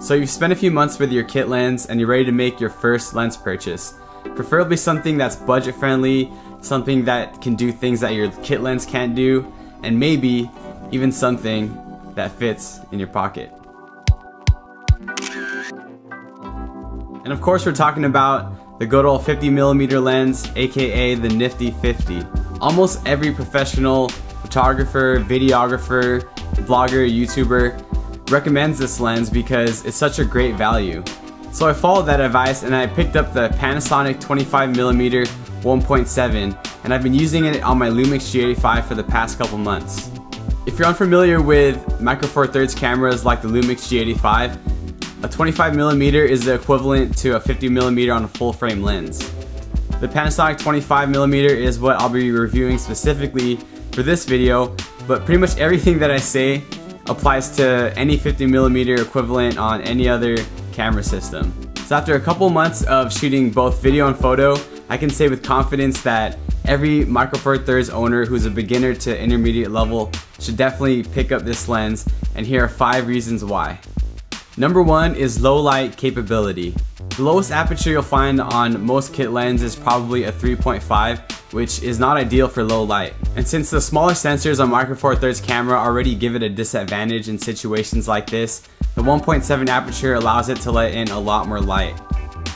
So you've spent a few months with your kit lens and you're ready to make your first lens purchase. Preferably something that's budget friendly, something that can do things that your kit lens can't do, and maybe even something that fits in your pocket. And of course we're talking about the good old 50mm lens, aka the Nifty 50. Almost every professional photographer, videographer, blogger, YouTuber recommends this lens because it's such a great value. So I followed that advice and I picked up the Panasonic 25mm 1.7 and I've been using it on my Lumix G85 for the past couple months. If you're unfamiliar with Micro Four Thirds cameras like the Lumix G85, a 25mm is the equivalent to a 50mm on a full frame lens. The Panasonic 25mm is what I'll be reviewing specifically for this video, but pretty much everything that I say applies to any 50 millimeter equivalent on any other camera system. So after a couple months of shooting both video and photo, I can say with confidence that every Micro Four Thirds owner who's a beginner to intermediate level should definitely pick up this lens, and here are five reasons why. Number one is low light capability. The lowest aperture you'll find on most kit lenses is probably a 3.5, which is not ideal for low light. And since the smaller sensors on Micro Four Thirds camera already give it a disadvantage in situations like this, the 1.7 aperture allows it to let in a lot more light.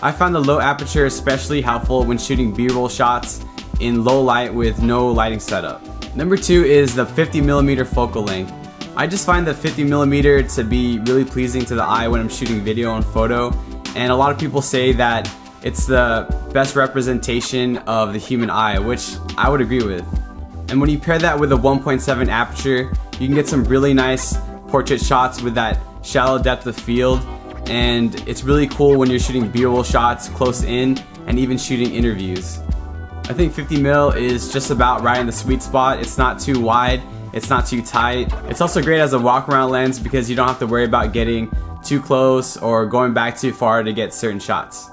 I found the low aperture especially helpful when shooting b-roll shots in low light with no lighting setup. Number two is the 50mm focal length. I just find the 50mm to be really pleasing to the eye when I'm shooting video and photo and a lot of people say that it's the best representation of the human eye which I would agree with. And when you pair that with a 1.7 aperture you can get some really nice portrait shots with that shallow depth of field and it's really cool when you're shooting b-roll shots close in and even shooting interviews. I think 50 mil is just about right in the sweet spot. It's not too wide it's not too tight. It's also great as a walk around lens because you don't have to worry about getting too close or going back too far to get certain shots.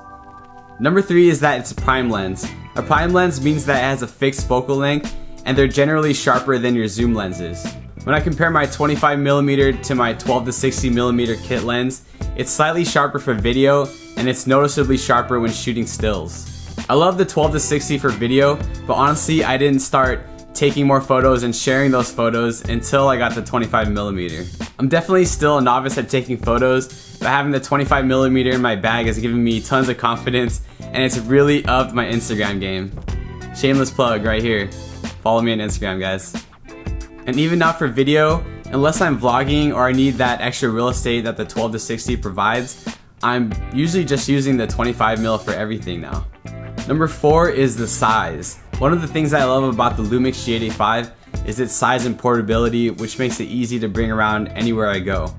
Number three is that it's a prime lens. A prime lens means that it has a fixed focal length and they're generally sharper than your zoom lenses. When I compare my 25mm to my 12 to 60mm kit lens, it's slightly sharper for video and it's noticeably sharper when shooting stills. I love the 12 to 60 for video, but honestly I didn't start taking more photos and sharing those photos until I got the 25 millimeter. I'm definitely still a novice at taking photos, but having the 25 millimeter in my bag has given me tons of confidence and it's really upped my Instagram game. Shameless plug right here. Follow me on Instagram, guys. And even now for video, unless I'm vlogging or I need that extra real estate that the 12 to 60 provides, I'm usually just using the 25 mil for everything now. Number four is the size. One of the things I love about the Lumix G85 is its size and portability, which makes it easy to bring around anywhere I go.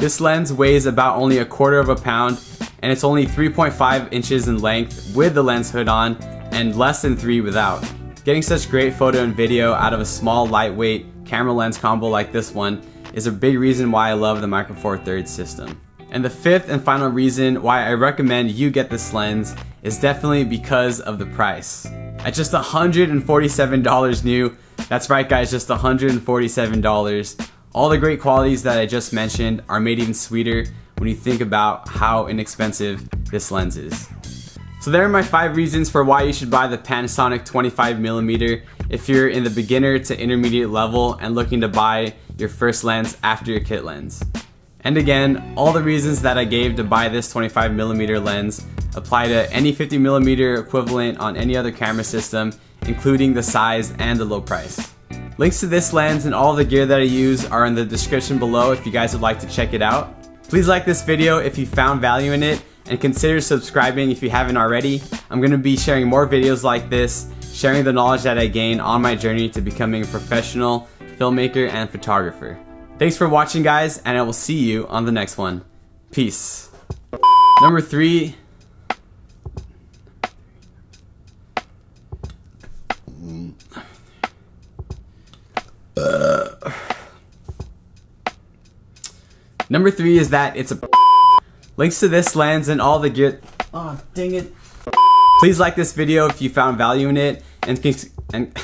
This lens weighs about only a quarter of a pound and it's only 3.5 inches in length with the lens hood on and less than 3 without. Getting such great photo and video out of a small lightweight camera lens combo like this one is a big reason why I love the Micro Four Thirds system. And the fifth and final reason why I recommend you get this lens is definitely because of the price. At just $147 new, that's right guys, just $147. All the great qualities that I just mentioned are made even sweeter when you think about how inexpensive this lens is. So there are my five reasons for why you should buy the Panasonic 25mm if you're in the beginner to intermediate level and looking to buy your first lens after your kit lens. And again, all the reasons that I gave to buy this 25mm lens apply to any 50mm equivalent on any other camera system, including the size and the low price. Links to this lens and all the gear that I use are in the description below if you guys would like to check it out. Please like this video if you found value in it and consider subscribing if you haven't already. I'm going to be sharing more videos like this, sharing the knowledge that I gain on my journey to becoming a professional filmmaker and photographer. Thanks for watching guys, and I will see you on the next one. Peace. Number three. Number three is that it's a links to this lens and all the gear. Oh, dang it. Please like this video if you found value in it and and